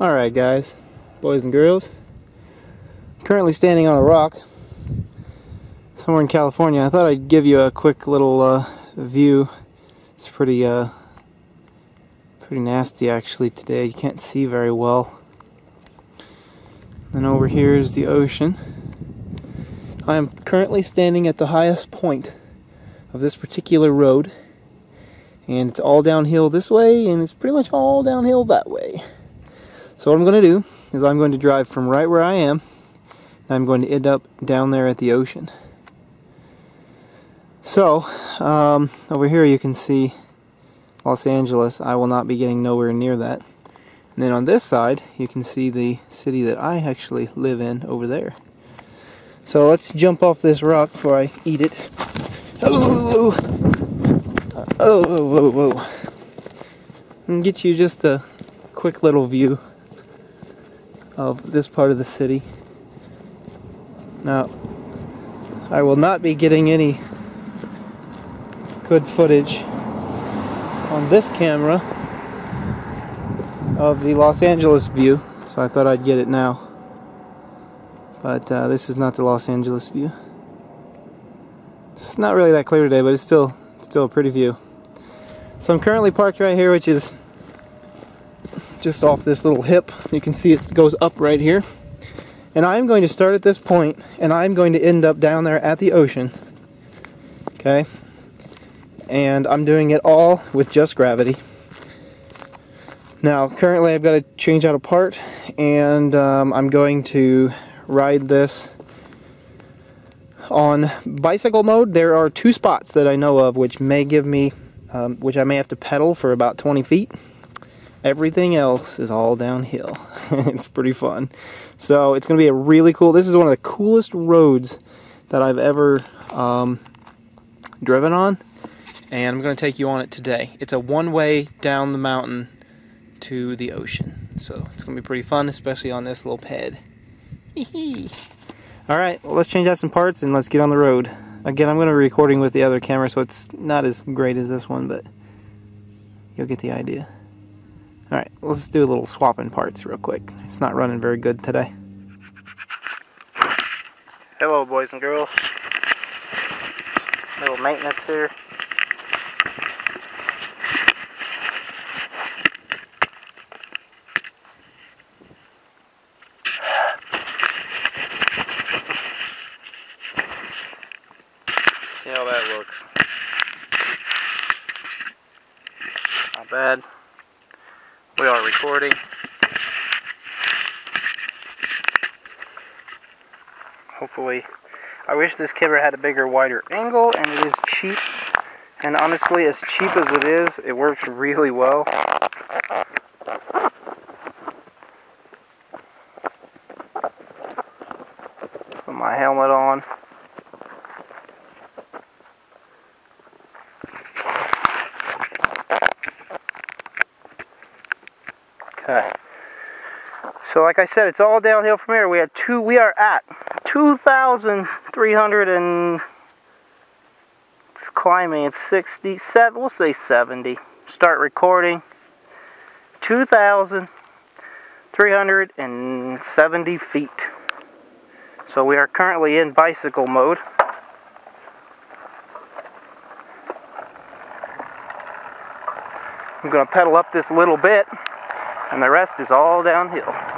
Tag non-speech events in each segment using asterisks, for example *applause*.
Alright guys, boys and girls. Currently standing on a rock somewhere in California. I thought I'd give you a quick little uh, view. It's pretty uh, pretty nasty actually today. You can't see very well. And over here is the ocean. I am currently standing at the highest point of this particular road. And it's all downhill this way, and it's pretty much all downhill that way. So what I'm going to do is I'm going to drive from right where I am, and I'm going to end up down there at the ocean. So, um, over here you can see Los Angeles. I will not be getting nowhere near that. And then on this side, you can see the city that I actually live in over there. So let's jump off this rock before I eat it. Oh, oh, whoa, whoa. And get you just a quick little view of this part of the city. Now, I will not be getting any good footage on this camera of the Los Angeles view, so I thought I'd get it now. But uh, this is not the Los Angeles view. It's not really that clear today, but it's still still a pretty view. So I'm currently parked right here, which is just off this little hip. You can see it goes up right here. And I'm going to start at this point, and I'm going to end up down there at the ocean. Okay? And I'm doing it all with just gravity. Now, currently I've got to change out a part, and um, I'm going to ride this on bicycle mode. There are two spots that I know of which may give me, um, which I may have to pedal for about 20 feet. Everything else is all downhill. *laughs* it's pretty fun. So it's going to be a really cool, this is one of the coolest roads that I've ever um, driven on. And I'm going to take you on it today. It's a one-way down the mountain to the ocean. So it's going to be pretty fun, especially on this little ped. Alright, well, let's change out some parts and let's get on the road. Again, I'm going to be recording with the other camera, so it's not as great as this one, but you'll get the idea. Alright, let's do a little swapping parts real quick. It's not running very good today. Hello boys and girls. Little maintenance here. See how that looks. Not bad. We are recording. Hopefully, I wish this camera had a bigger, wider angle, and it is cheap. And honestly, as cheap as it is, it works really well. Put my helmet on. Okay. So like I said, it's all downhill from here. We had two. We are at 2,300 and it's climbing. It's 67. We'll say 70. Start recording. 2,370 feet. So we are currently in bicycle mode. I'm going to pedal up this little bit and the rest is all downhill.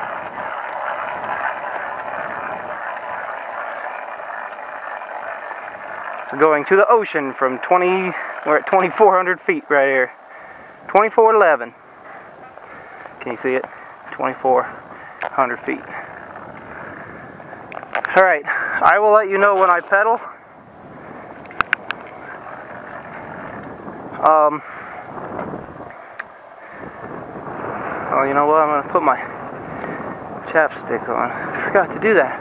Going to the ocean from 20, we're at 2,400 feet right here. 2411. Can you see it? 2,400 feet. Alright, I will let you know when I pedal. Um, Oh, you know what? I'm to put my chapstick on. I forgot to do that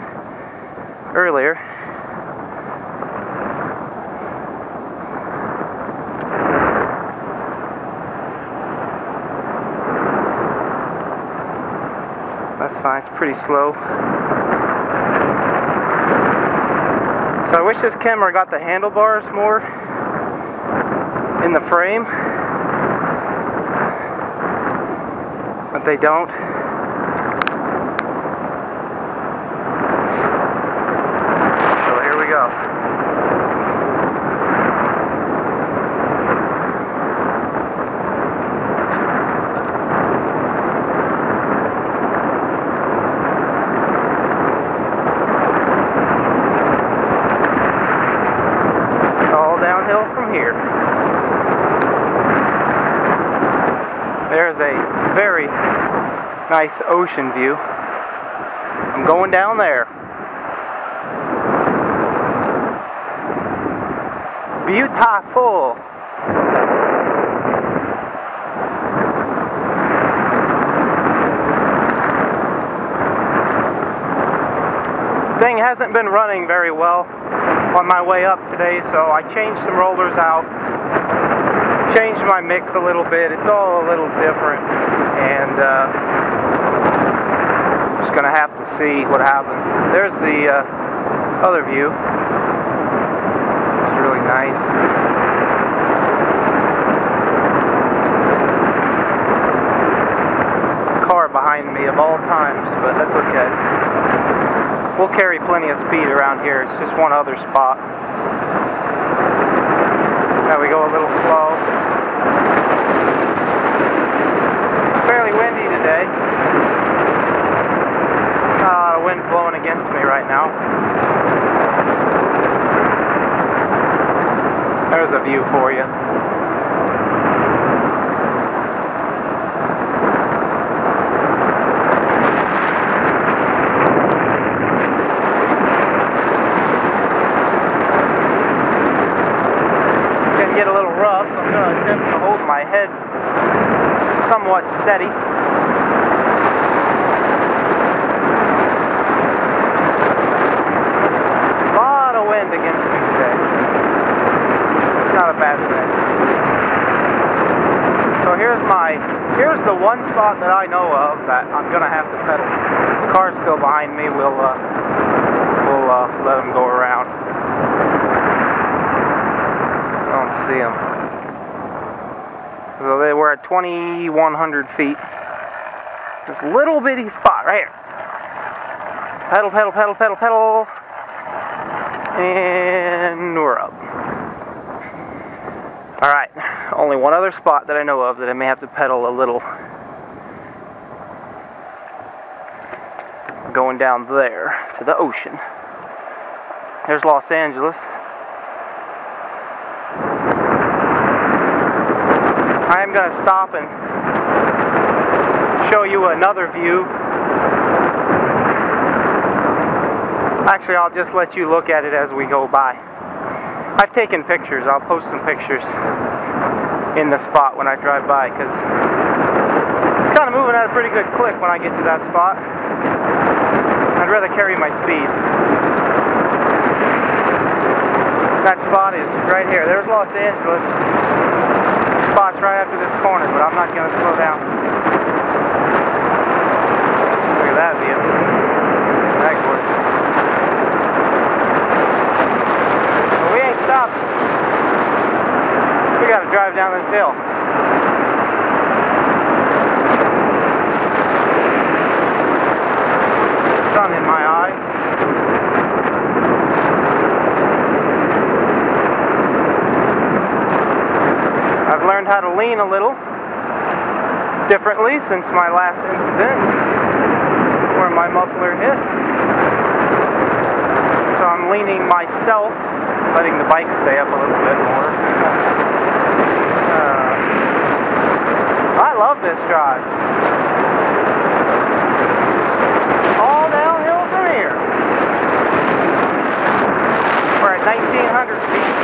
earlier. That's It's pretty slow. So I wish this camera got the handlebars more in the frame. but they don't. there's a very nice ocean view. I'm going down there. Beautiful. Thing hasn't been running very well on my way up today, so I changed some rollers out, changed my mix a little bit. It's all a little different, and uh, just gonna have to see what happens. There's the uh, other view. It's really nice. Car behind me of all times, but that's okay. We'll carry plenty of speed around here. It's just one other spot. Now we go a little slow. Uh, wind blowing against me right now. There's a view for you. Can get a little rough, so I'm going to attempt to hold my head somewhat steady. A lot of wind against me today. It's not a bad thing. So here's my, here's the one spot that I know of that I'm gonna have to pedal. The car's still behind me. We'll, uh, we'll uh, let them go around. I don't see them. So they were at 2,100 feet. This little bitty spot right here. Pedal, pedal, pedal, pedal, pedal. And we're up. Alright, only one other spot that I know of that I may have to pedal a little. Going down there to the ocean. There's Los Angeles. I am going to stop and show you another view. Actually, I'll just let you look at it as we go by. I've taken pictures. I'll post some pictures in the spot when I drive by because I'm kind of moving at a pretty good clip when I get to that spot. I'd rather carry my speed. That spot is right here. There's Los Angeles spots right after this corner, but I'm not going to slow down. Look at that view. That gorgeous. But we ain't stopping. We got to drive down this hill. Sun in my eyes. I've learned how to lean a little differently since my last incident where my muffler hit. So I'm leaning myself, letting the bike stay up a little bit more. I love this drive. All downhill from here. We're at 1900 feet.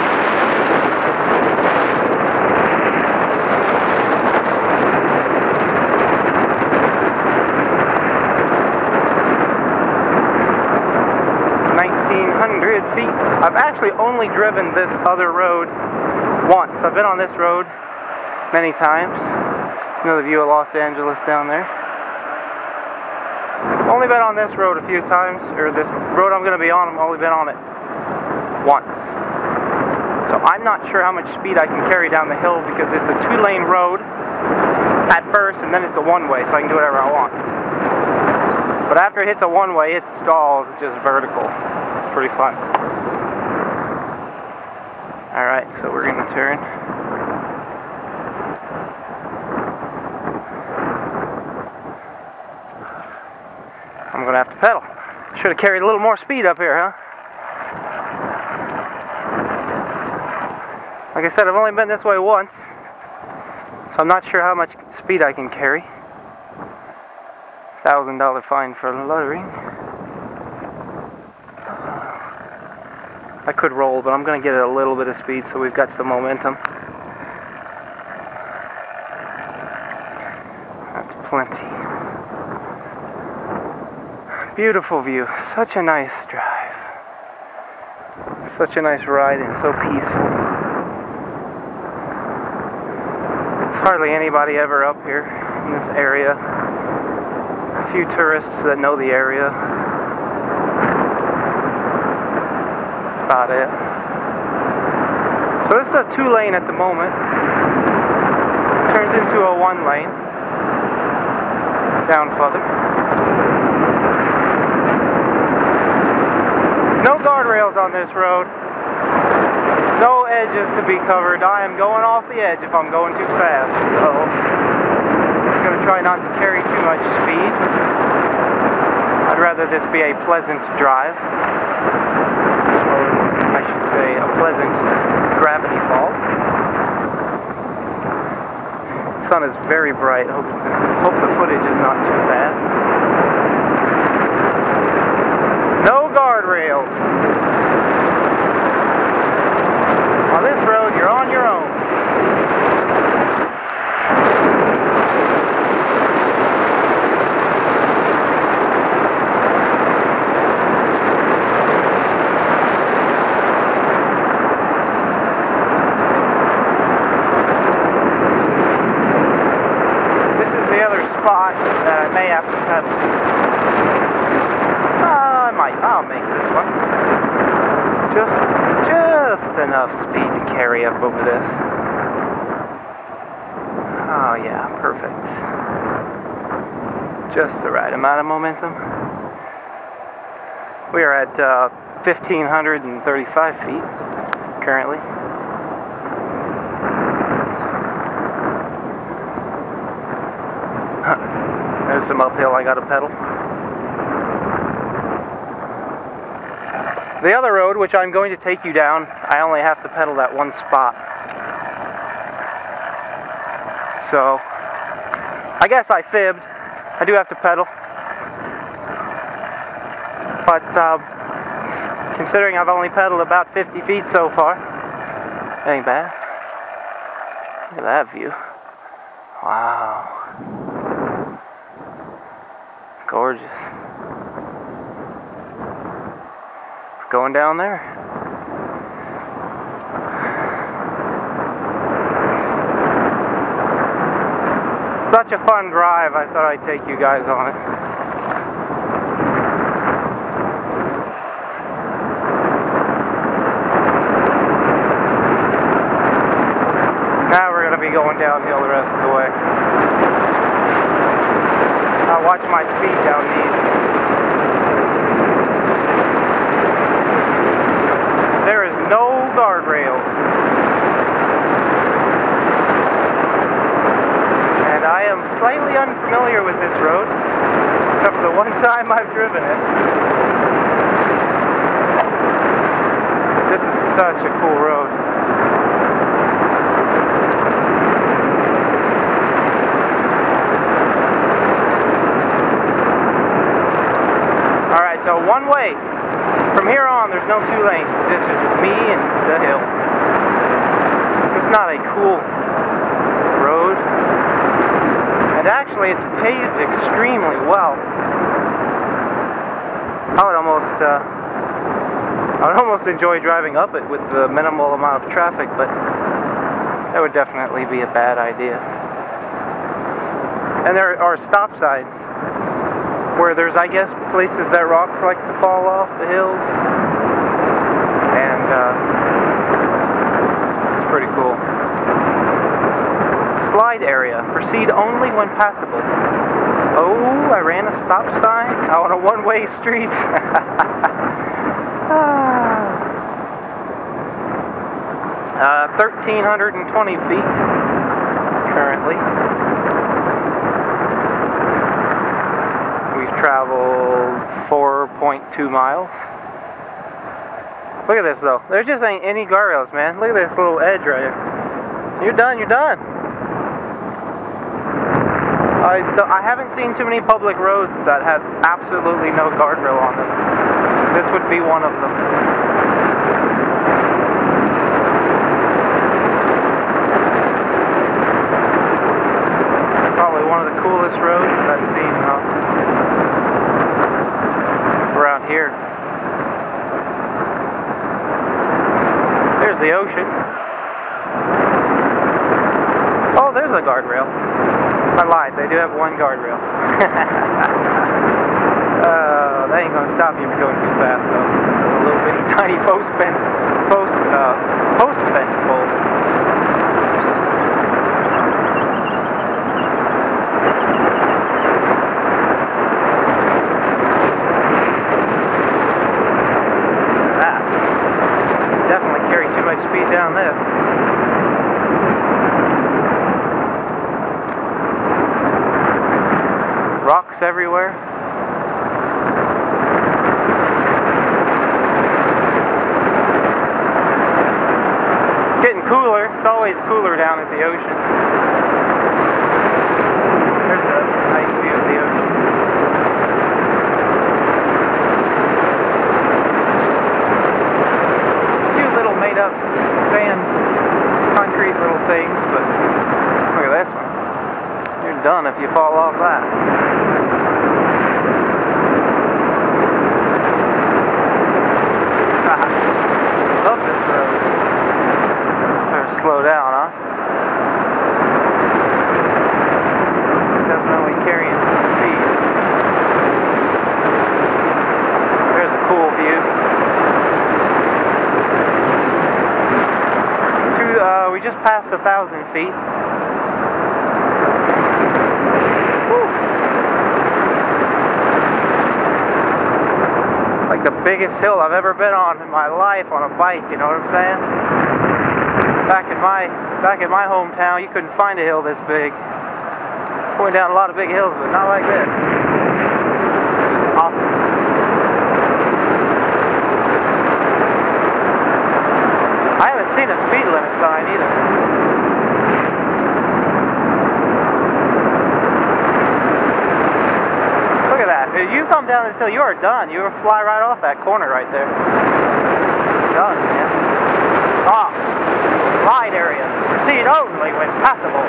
1,500 feet. I've actually only driven this other road once. I've been on this road many times. Another view of Los Angeles down there. Only been on this road a few times, or this road I'm going to be on, I've only been on it once. So I'm not sure how much speed I can carry down the hill because it's a two-lane road at first, and then it's a one-way, so I can do whatever I want. But after it hits a one-way, it stalls just vertical. It's pretty fun. Alright, so we're going to turn. I'm going to have to pedal. Should have carried a little more speed up here, huh? Like I said, I've only been this way once. So I'm not sure how much speed I can carry. Thousand dollar fine for loitering. I could roll, but I'm going to get a little bit of speed so we've got some momentum. That's plenty. Beautiful view. Such a nice drive. Such a nice ride and so peaceful. There's hardly anybody ever up here in this area. A few tourists that know the area. That's about it. So this is a two lane at the moment. Turns into a one lane. Down further. No guardrails on this road. No edges to be covered. I am going off the edge if I'm going too fast. So I'm going to try not to carry too much speed. I'd rather this be a pleasant drive. Or I should say a pleasant gravity fall. The sun is very bright. Hope, hope the footage is not too bad. No guardrails. On this road, you're on your own. This is the other spot that I may have to pedal. Uh, I might. I'll make this one. Just, just enough speed to carry up over this. Oh yeah, perfect. Just the right amount of momentum. We are at uh, 1,535 feet currently. There's some uphill I gotta pedal. The other road, which I'm going to take you down, I only have to pedal that one spot. So, I guess I fibbed. I do have to pedal. But, um, considering I've only pedaled about 50 feet so far, ain't bad. Look at that view. Wow. Going down there. Such a fun drive, I thought I'd take you guys on it. Now we're going to be going downhill the rest of the way. I'll watch my speed down these. There is no guardrails. And I am slightly unfamiliar with this road, except for the one *laughs* time I've driven it. This is such a cool road. Alright, so one way. There's no two lanes. This is me and the hill. This is not a cool road. And actually, it's paved extremely well. I would almost, uh, I would almost enjoy driving up it with the minimal amount of traffic, but that would definitely be a bad idea. And there are stop signs where there's, I guess, places that rocks like to fall off the hills. And uh, it's pretty cool. Slide area. Proceed only when passable. Oh, I ran a stop sign out on a one-way street. *laughs* uh, 1,320 feet currently. We've traveled 4.2 miles. Look at this though. There just ain't any guardrails, man. Look at this little edge right here. You're done, you're done. I, I haven't seen too many public roads that have absolutely no guardrail on them. This would be one of them. The ocean. Oh, there's a guardrail. I lied. They do have one guardrail. *laughs* uh, that ain't gonna stop you from going too fast, though. There's a little bitty *laughs* tiny post fence, post, uh, post poles. That definitely carry too much speed down there. Rocks everywhere. It's getting cooler. It's always cooler down at the ocean. There's a nice view of the ocean. Little made up sand, concrete little things, but look at this one. You're done if you fall off that. thousand feet. Woo. Like the biggest hill I've ever been on in my life on a bike, you know what I'm saying? Back in my back in my hometown, you couldn't find a hill this big. Going down a lot of big hills, but not like this. It's awesome. I haven't seen a speed limit sign either. You come down this hill, you are done. You will fly right off that corner right there. Done, man. Stop. Slide area. Proceed only when passable.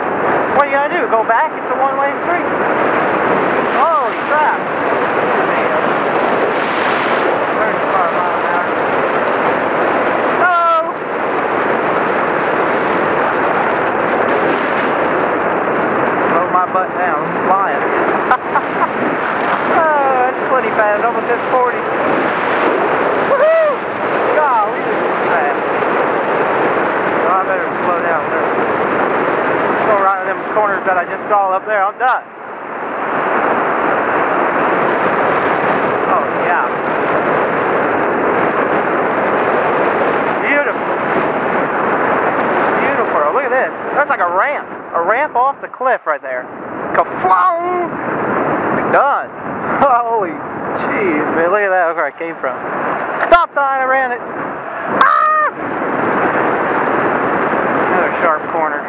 What are you gotta do? Go back? It's a one-way street. Holy crap. Slow my butt down. Flying. Oh, fast. Almost hit 40. Woohoo! Golly, this is fast. Well, I better slow down there. Go around them corners that I just saw up there. I'm done. Oh, yeah. Beautiful. Beautiful. Look at this. That's like a ramp. A ramp off the cliff right there. Ka-flong! Done. *laughs* Holy jeez, man. Look at that. Look where I came from. Stop sign. I ran it. Ah! Another sharp corner.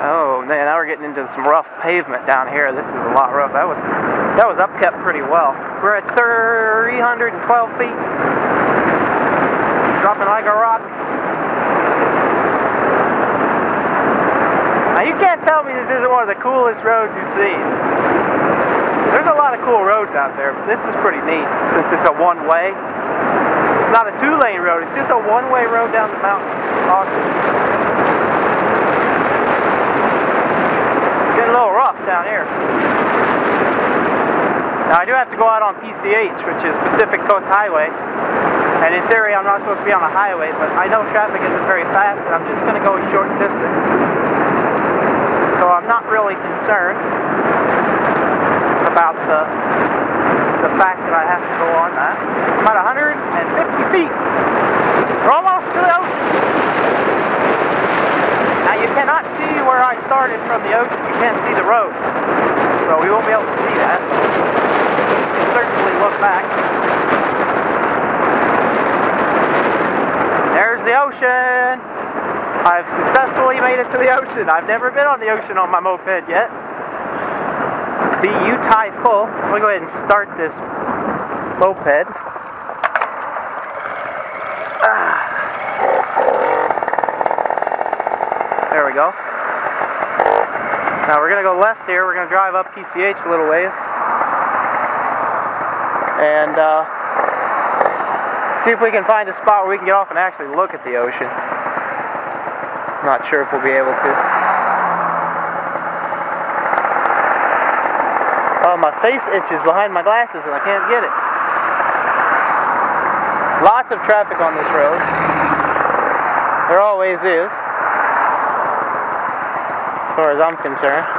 Oh man, now we're getting into some rough pavement down here. This is a lot rough. That was that was upkept pretty well. We're at 312 feet. Dropping like a rock. Now you can't tell me this isn't one of the coolest roads you've seen. There's a lot of cool roads out there, but this is pretty neat since it's a one-way. It's not a two-lane road, it's just a one-way road down the mountain. Awesome. Getting a little rough down here. Now I do have to go out on PCH, which is Pacific Coast Highway. And in theory, I'm not supposed to be on a highway, but I know traffic isn't very fast, and I'm just going to go a short distance. So I'm not really concerned about the the fact that I have to go on that. At 150 feet. We're almost to the ocean. Now you cannot see where I started from the ocean. You can't see the road. So we won't be able to see that. You can certainly look back. There's the ocean. I've successfully made it to the ocean. I've never been on the ocean on my moped yet. The U-tie full. I'm gonna go ahead and start this moped. Ah. There we go. Now we're gonna go left here. We're gonna drive up PCH a little ways. And uh, see if we can find a spot where we can get off and actually look at the ocean. Not sure if we'll be able to. Oh, my face itches behind my glasses and I can't get it. Lots of traffic on this road. There always is, as far as I'm concerned.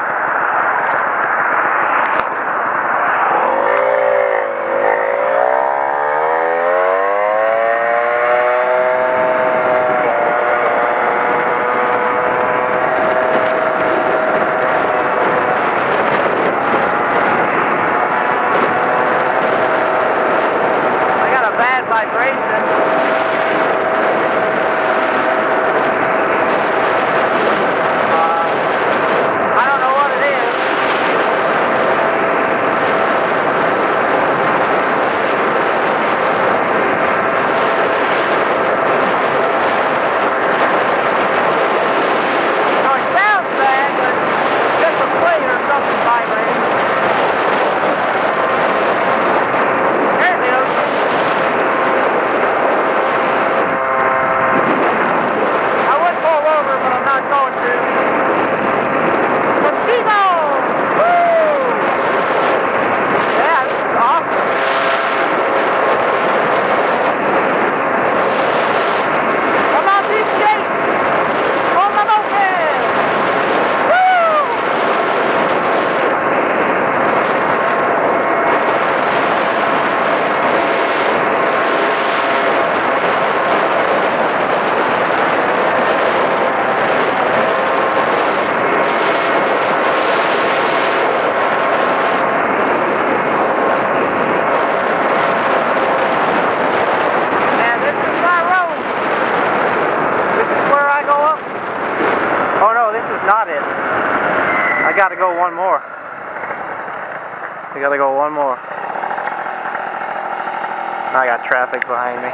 I got traffic behind me.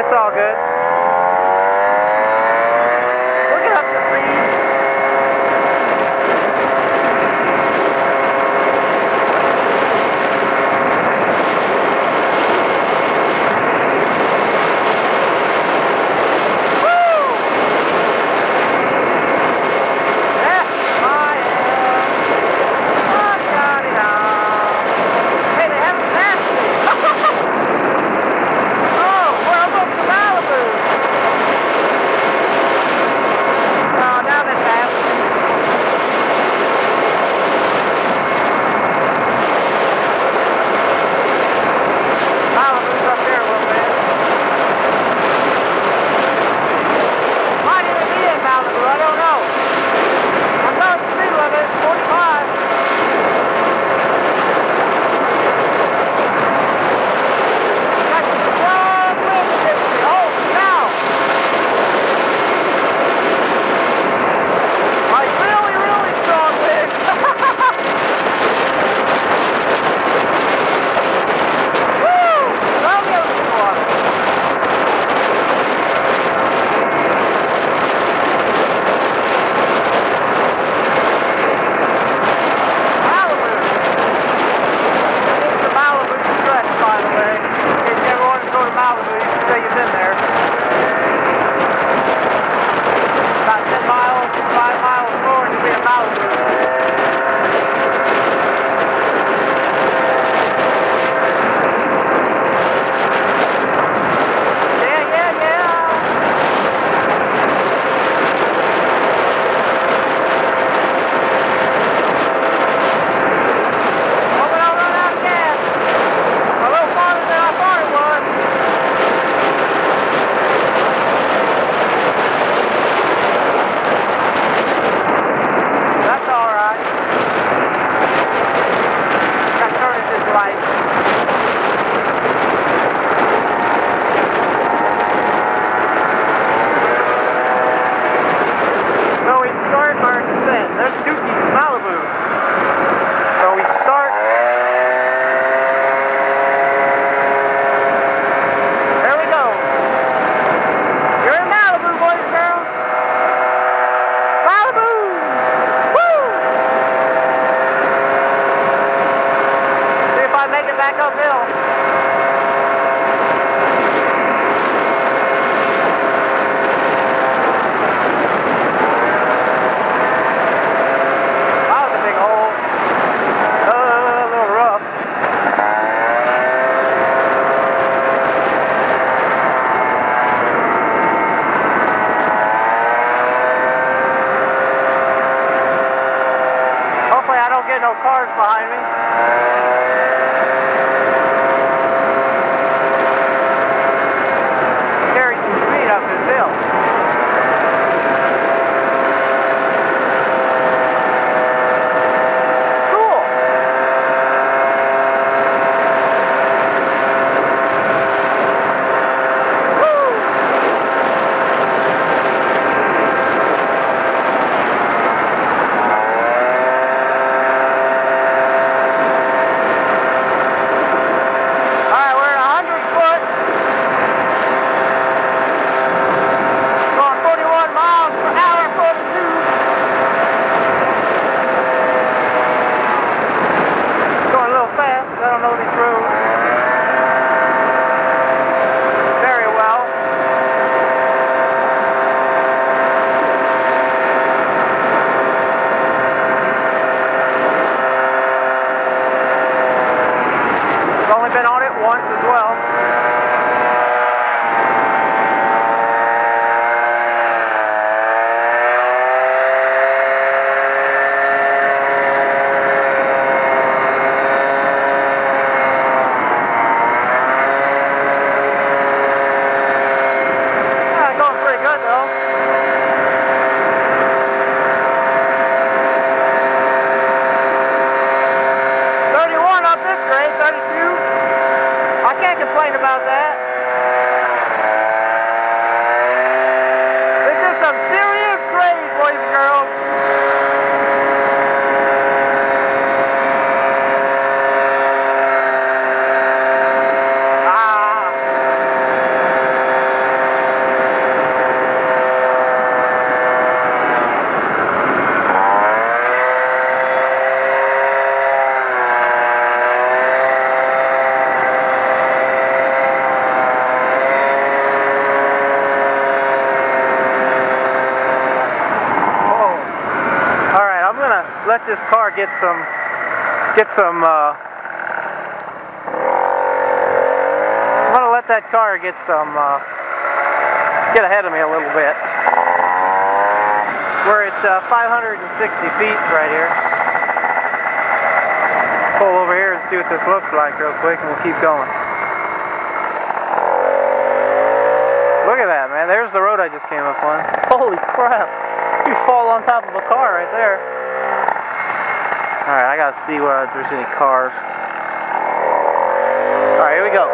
It's all good. let this car get some, get some, uh, I'm going to let that car get some, uh, get ahead of me a little bit. We're at uh, 560 feet right here. Pull over here and see what this looks like real quick and we'll keep going. Look at that, man. There's the road I just came up on. Holy crap. You fall on top of a car right there. Alright, I gotta see where there's any cars. Alright, here we go.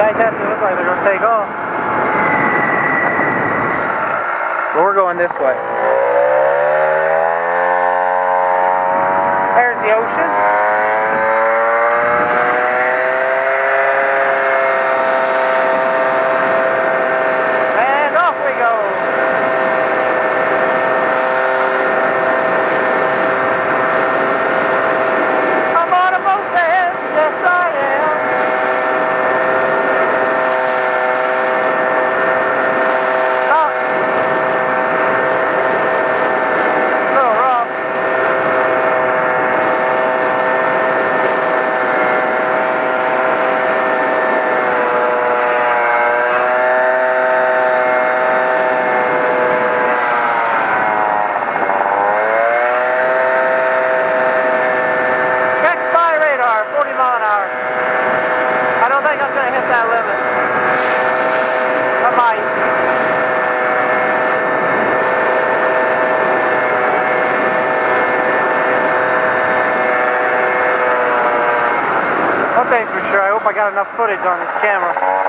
guys enough footage on this camera.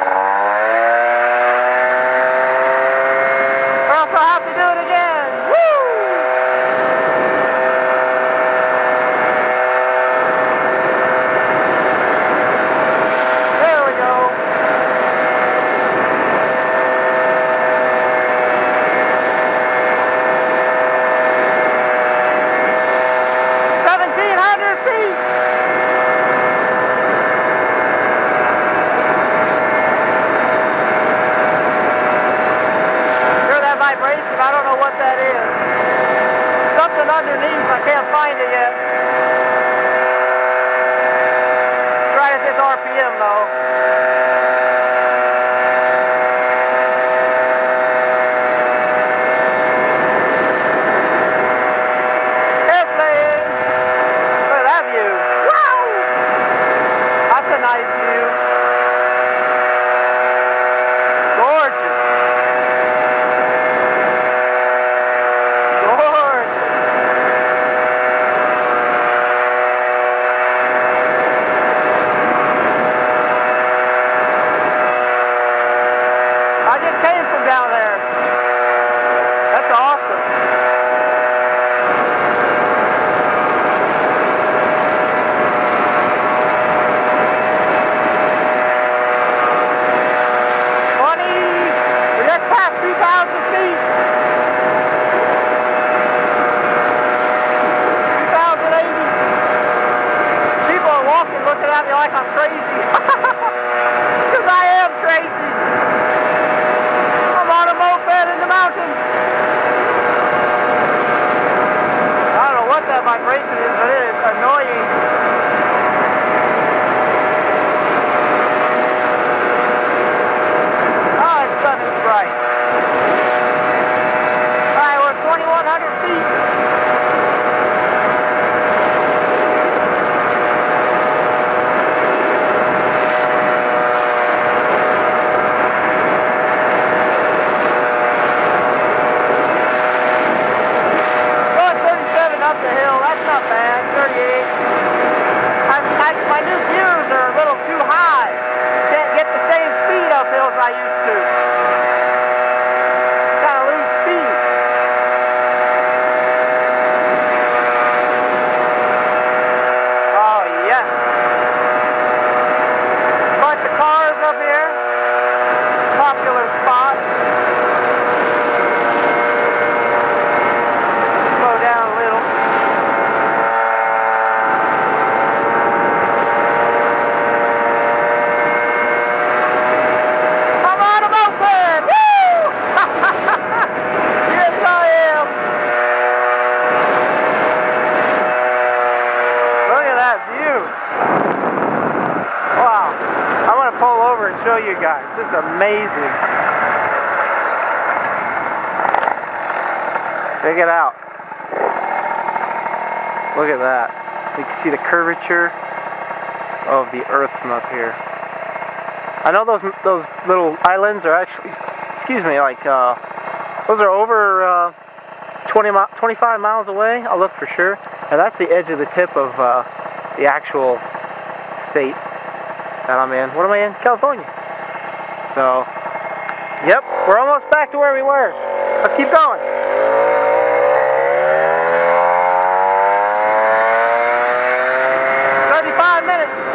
Allez, allez This is amazing. Check it out. Look at that. You can see the curvature of the earth from up here. I know those those little islands are actually, excuse me, like uh, those are over uh, 20 mi 25 miles away. I'll look for sure. And that's the edge of the tip of uh, the actual state that I'm in. What am I in? California. So, yep, we're almost back to where we were. Let's keep going. Thirty-five minutes.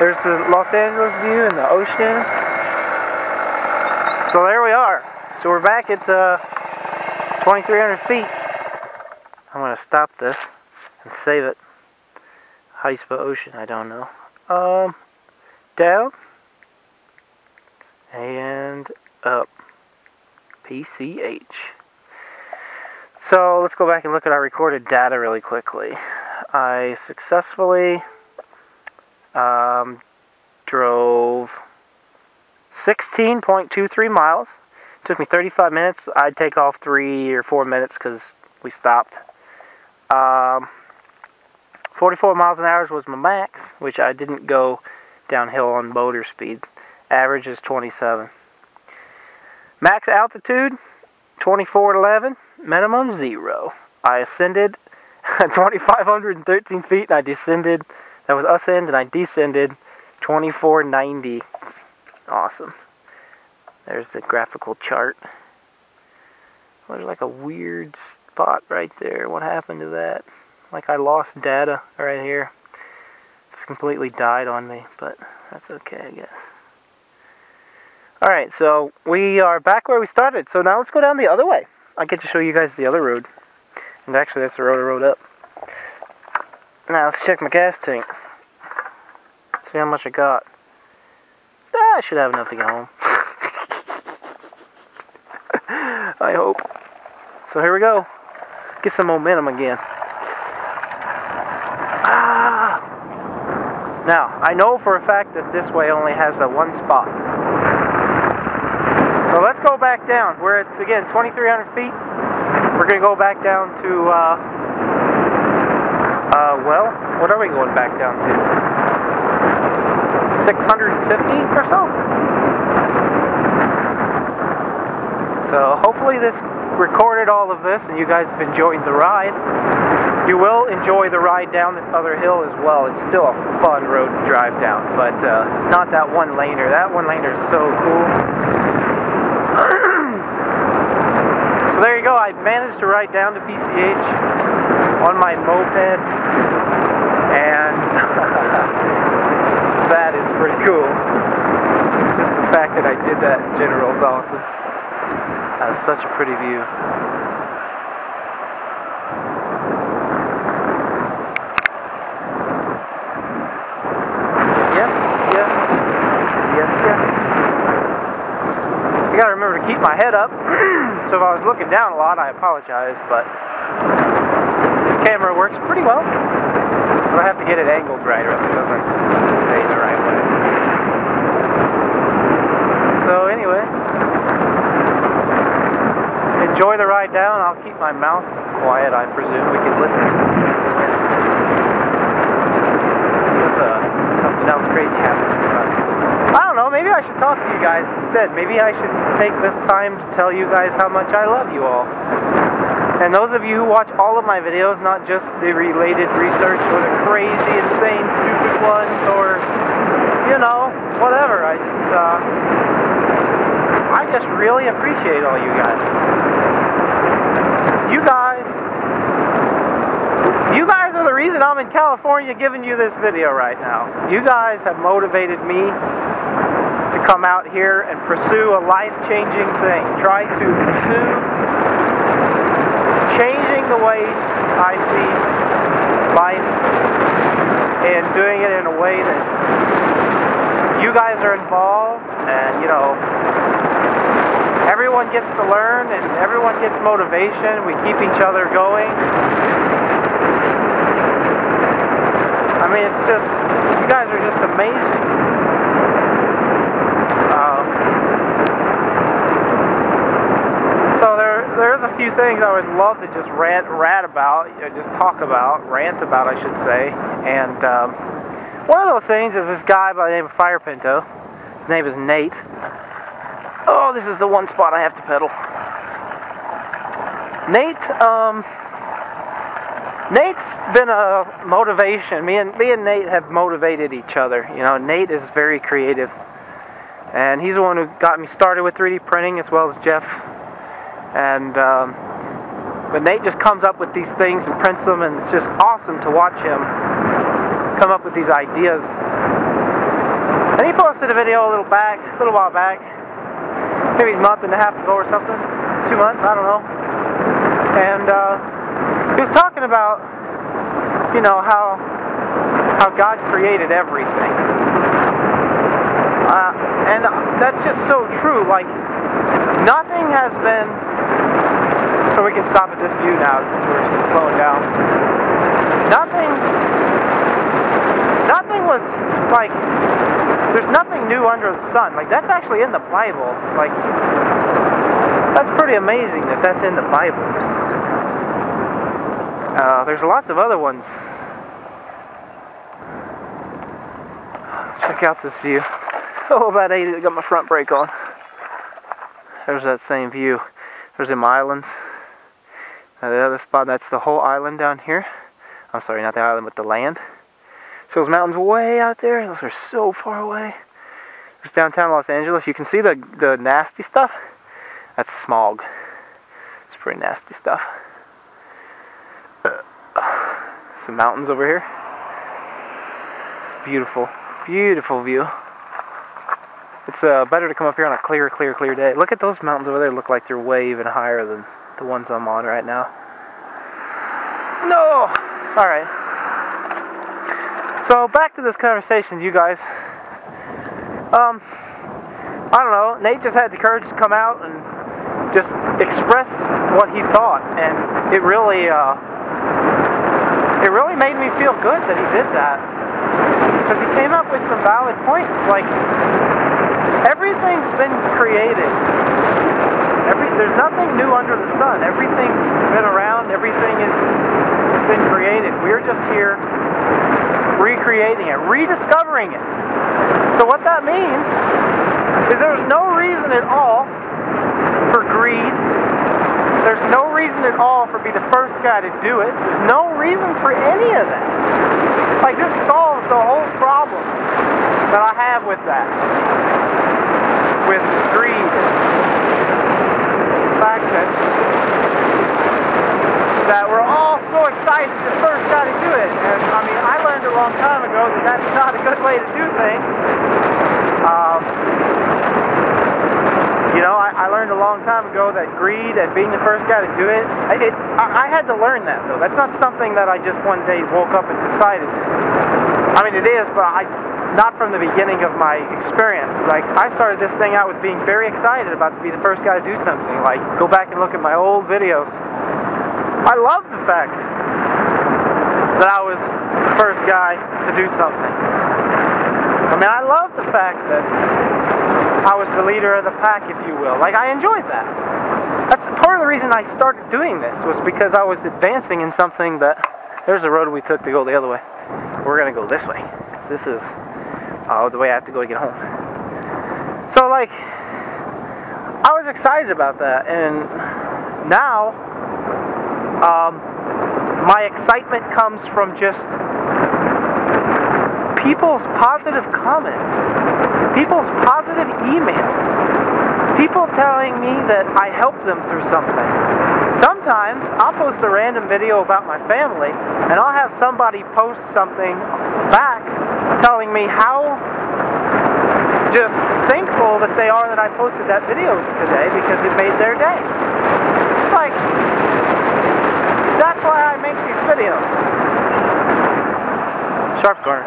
There's the Los Angeles view and the ocean. So there we are. So we're back at uh, 2,300 feet. I'm gonna stop this and save it. How ocean? I don't know. Um, down and up. PCH. So let's go back and look at our recorded data really quickly. I successfully um, drove 16.23 miles. took me 35 minutes. I'd take off three or four minutes because we stopped. Um, 44 miles an hour was my max, which I didn't go downhill on motor speed. Average is 27. Max altitude, 2411. Minimum, zero. I ascended *laughs* 2,513 feet and I descended, that was ascend, and I descended 2490. Awesome. There's the graphical chart. There's like a weird spot right there. What happened to that? Like I lost data right here. It's completely died on me, but that's okay, I guess. Alright, so we are back where we started. So now let's go down the other way. I get to show you guys the other road. And actually, that's the road I rode up. Now let's check my gas tank. See how much I got. Ah, I should have enough to get home. *laughs* I hope. So here we go. Get some momentum again. Ah! Now, I know for a fact that this way only has a one spot. So let's go back down. We're at, again, 2,300 feet. We're going to go back down to, uh, uh, well, what are we going back down to? 650 or so? So hopefully this recorded all of this and you guys have enjoyed the ride. You will enjoy the ride down this other hill as well. It's still a fun road to drive down, but uh, not that one laner. That one laner is so cool. *clears throat* so there you go. I managed to ride down to PCH on my moped, and *laughs* that is pretty cool. Just the fact that I did that in general is awesome. Has such a pretty view. Yes, yes, yes, yes. You gotta remember to keep my head up. *clears throat* so if I was looking down a lot, I apologize, but camera works pretty well. But I have to get it angled right or else it doesn't stay the right way. So anyway, enjoy the ride down. I'll keep my mouth quiet, I presume. We can listen to it. Uh, something else crazy happens. But I don't know, maybe I should talk to you guys instead. Maybe I should take this time to tell you guys how much I love you all. And those of you who watch all of my videos, not just the related research or the crazy, insane, stupid ones, or, you know, whatever. I just, uh, I just really appreciate all you guys. You guys, you guys are the reason I'm in California giving you this video right now. You guys have motivated me to come out here and pursue a life-changing thing. Try to pursue changing the way I see life and doing it in a way that you guys are involved and, you know, everyone gets to learn and everyone gets motivation. We keep each other going. I mean, it's just, you guys are just amazing. Um, so there, there's a few things I would love to just rant, rat about, just talk about, rant about, I should say. And um, one of those things is this guy by the name of Fire Pinto. His name is Nate. Oh, this is the one spot I have to pedal. Nate, um, Nate's been a motivation. Me and me and Nate have motivated each other. You know, Nate is very creative, and he's the one who got me started with 3D printing as well as Jeff. And um, But Nate just comes up with these things and prints them, and it's just awesome to watch him come up with these ideas. And he posted a video a little back, a little while back, maybe a month and a half ago or something, two months, I don't know. And uh, he was talking about, you know, how how God created everything. Uh, and that's just so true. Like, nothing has been. So we can stop at this view now since we're slowing down. Nothing. Nothing was like. There's nothing new under the sun. Like, that's actually in the Bible. Like, that's pretty amazing that that's in the Bible. Uh, there's lots of other ones. Check out this view. *laughs* Oh, about 80, I got my front brake on. There's that same view. There's them islands. Now the other spot, that's the whole island down here. I'm sorry, not the island, but the land. So those mountains way out there, those are so far away. There's downtown Los Angeles. You can see the, the nasty stuff. That's smog. It's pretty nasty stuff. Some mountains over here. It's beautiful, beautiful view. It's uh, better to come up here on a clear, clear, clear day. Look at those mountains over there. Look like they're way even higher than the ones I'm on right now. No! Alright. So, back to this conversation, you guys. Um, I don't know. Nate just had the courage to come out and just express what he thought. And it really, uh, it really made me feel good that he did that. Because he came up with some valid points. Like, everything's been created. Every there's nothing new under the sun. Everything's been around. Everything has been created. We're just here recreating it, rediscovering it. So what that means is there's no reason at all for greed. There's no reason at all for be the first guy to do it. There's no reason for any of that. Like this solves the whole problem that I have with that with greed. The that we're all so excited the first to do it. And I mean, I learned a long time ago that that's not a good way to do things. Um, you know, I, I, learned a long time ago that greed and being the first guy to do it, it I, I had to learn that though. That's not something that I just one day woke up and decided. I mean, it is, but I not from the beginning of my experience. Like, I started this thing out with being very excited about to be the first guy to do something. Like, go back and look at my old videos. I love the fact that I was the first guy to do something. I mean, I love the fact that I was the leader of the pack, if you will. Like, I enjoyed that. That's part of the reason I started doing this, was because I was advancing in something that. There's a road we took to go the other way. We're gonna go this way. This is uh, the way I have to go to get home. So, like, I was excited about that, and now um, my excitement comes from just people's positive comments, people's positive emails, people telling me that I helped them through something. Sometimes I'll post a random video about my family, and I'll have somebody post something back telling me how just thankful that they are that I posted that video today because it made their day. It's like, that's why I make these videos. Sharp corner.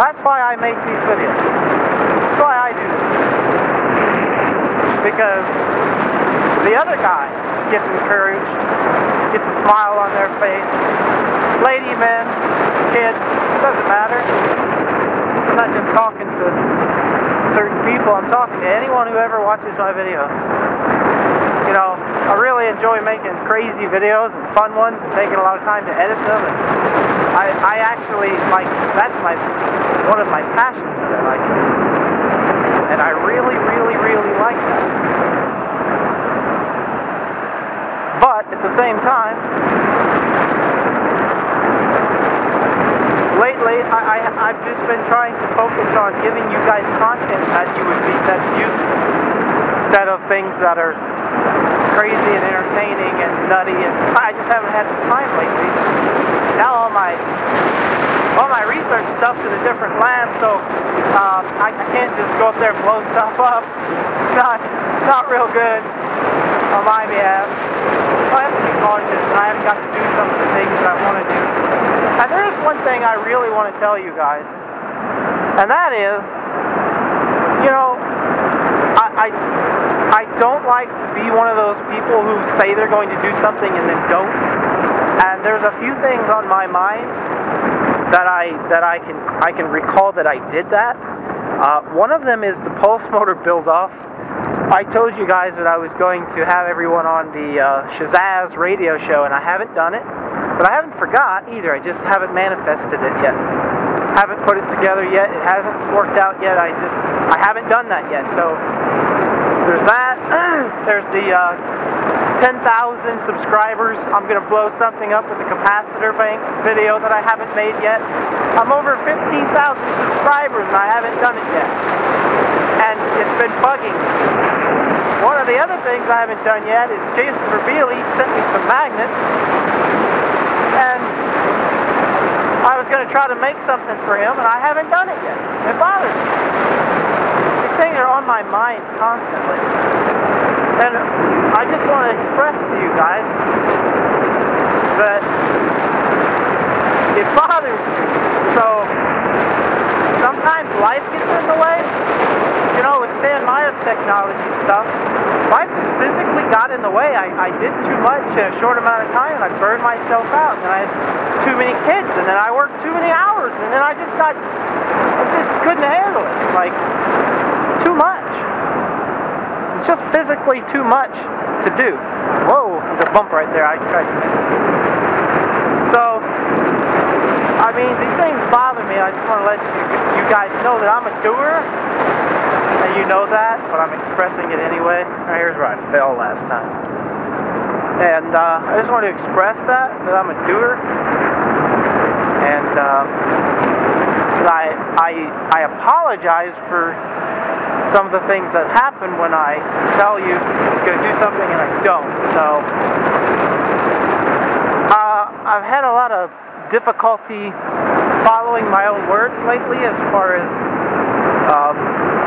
That's why I make these videos. That's why I do this. Because the other guy gets encouraged, gets a smile on their face. Lady, men, kids, it doesn't matter. I'm not just talking to certain people, I'm talking to anyone who ever watches my videos. You know, I really enjoy making crazy videos and fun ones and taking a lot of time to edit them. And I, I actually, like, that's my, one of my passions that I like. And I really, really, really like that. But at the same time, lately I, I, have just been trying to focus on giving you guys content that you would be that's useful instead of things that are crazy and entertaining and nutty, and I just haven't had the time lately. Now all my all my research stuff's in a different lab, so um, I, I can't just go up there and blow stuff up. It's not not real good on my behalf. I have to be cautious, and I haven't got to do some of the things that I want to do. And there is one thing I really want to tell you guys, and that is, you know, I, I I don't like to be one of those people who say they're going to do something and then don't. And there's a few things on my mind that I that I can I can recall that I did that. Uh, one of them is the pulse motor build off. I told you guys that I was going to have everyone on the uh, Shazazz radio show, and I haven't done it. But I haven't forgot either. I just haven't manifested it yet. Haven't put it together yet. It hasn't worked out yet. I just I haven't done that yet. So there's that. *clears throat* there's the uh, 10,000 subscribers. I'm going to blow something up with the capacitor bank video that I haven't made yet. I'm over 15,000 subscribers and I haven't done it yet. And it's been bugging me. The other things I haven't done yet is Jason Verbelli sent me some magnets. And I was going to try to make something for him and I haven't done it yet. It bothers me. These things are on my mind constantly. And I just want to express to you guys that it bothers me. So sometimes life gets in the way. You know, with Stan Meyer's technology stuff, life just physically got in the way. I, I did too much in a short amount of time and I burned myself out. And I had too many kids and then I worked too many hours and then I just got, I just couldn't handle it. Like, it's too much It's just physically too much to do. Whoa, there's a bump right there. I tried to miss it. So, I mean, these things bother me. I just want to let you, you guys know that I'm a doer. You know that, but I'm expressing it anyway. Right, here's where I fell last time. And uh, I just want to express that, that I'm a doer. And uh, I, I, I apologize for some of the things that happen when I tell you I'm going to do something and I don't. So uh, I've had a lot of difficulty following my own words lately as far as um,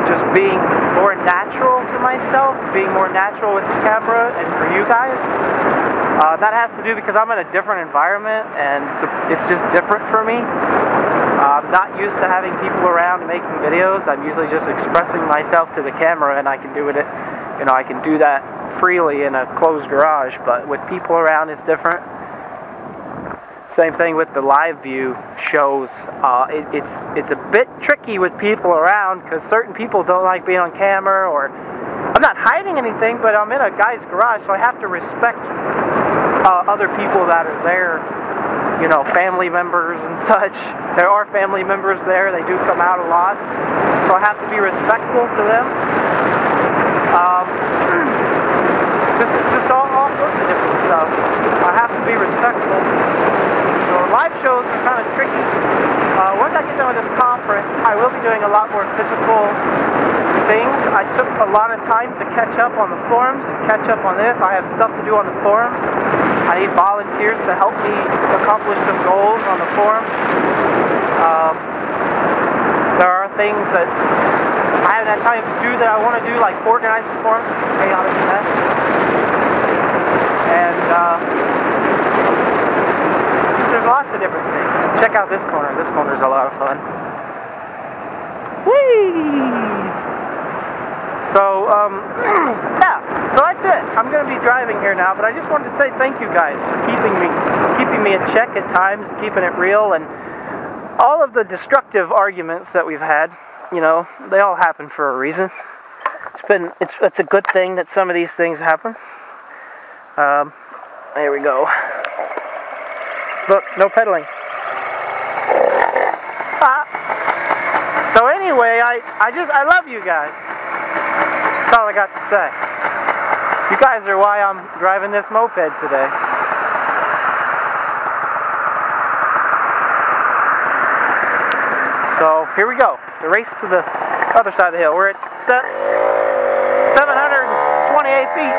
just being more natural to myself, being more natural with the camera and for you guys. Uh, that has to do because I'm in a different environment and it's, a, it's just different for me. Uh, I'm not used to having people around making videos. I'm usually just expressing myself to the camera and I can do it, you know, I can do that freely in a closed garage, but with people around it's different. Same thing with the live view shows. Uh, it, it's it's a bit tricky with people around because certain people don't like being on camera or I'm not hiding anything, but I'm in a guy's garage, so I have to respect uh, other people that are there you know, family members and *laughs* such. There are family members there. They do come out a lot. So I have to be respectful to them. Um, *clears throat* just just all, all sorts of different stuff. I have to be respectful. Live shows are kind of tricky. Uh, once I get done with this conference, I will be doing a lot more physical things. I took a lot of time to catch up on the forums and catch up on this. I have stuff to do on the forums. I need volunteers to help me accomplish some goals on the forum. Um, there are things that I haven't had time to do that I want to do, like organize the forum. It's a chaotic mess. And uh, lots of different things. Check out this corner. This corner is a lot of fun. Whee! So, um, *clears throat* yeah, so that's it. I'm going to be driving here now, but I just wanted to say thank you guys for keeping me, keeping me in check at times, keeping it real, and all of the destructive arguments that we've had, you know, they all happen for a reason. It's been, it's, it's a good thing that some of these things happen. Um, there we go. Look, no pedaling. Ah. So anyway, I, I just, I love you guys. That's all I got to say. You guys are why I'm driving this moped today. So here we go. The race to the other side of the hill. We're at 728 feet.